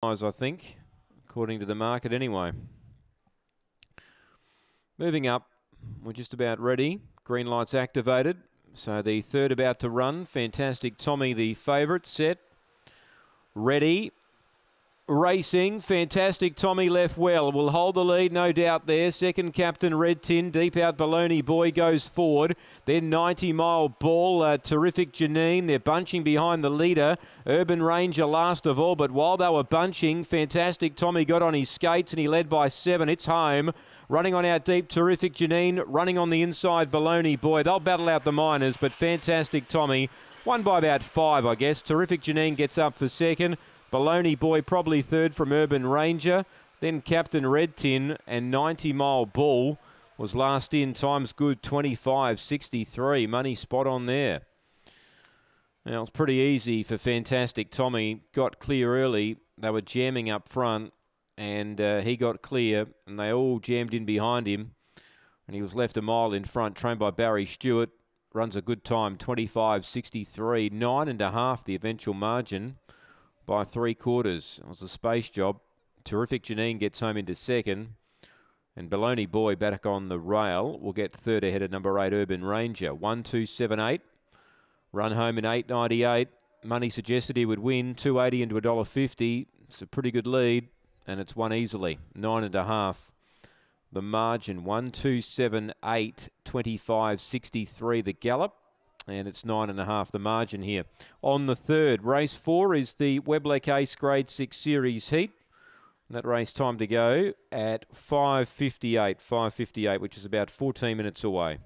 I think, according to the market anyway. Moving up, we're just about ready. Green lights activated. So the third about to run. Fantastic Tommy, the favourite, set, ready, racing. Fantastic Tommy left well. Will hold the lead, no doubt there. Second captain Red Tin. Deep out Baloney Boy goes forward. Then 90 mile ball. Uh, terrific Janine. They're bunching behind the leader. Urban Ranger last of all. But while they were bunching, fantastic Tommy got on his skates and he led by seven. It's home. Running on out deep, terrific Janine. Running on the inside, Baloney Boy. They'll battle out the minors, but fantastic Tommy. Won by about five, I guess. Terrific Janine gets up for second. Baloney Boy probably third from Urban Ranger. Then Captain Red Tin and 90 Mile Bull was last in. Time's good 25.63. Money spot on there. Now it's pretty easy for Fantastic Tommy. Got clear early. They were jamming up front and uh, he got clear and they all jammed in behind him and he was left a mile in front trained by Barry Stewart runs a good time 25.63 nine and a half the eventual margin by three quarters. It was a space job. Terrific Janine gets home into second. And Baloney Boy back on the rail will get third ahead of number eight Urban Ranger. One, two, seven, eight. Run home in eight ninety eight. Money suggested he would win. Two eighty into a dollar fifty. It's a pretty good lead, and it's won easily. Nine and a half. The margin one, two, seven, eight, twenty-five, sixty-three. The gallop and it's nine and a half the margin here. On the third, race four is the Weblek Ace Grade 6 Series Heat. That race time to go at 5.58, 5.58, which is about 14 minutes away.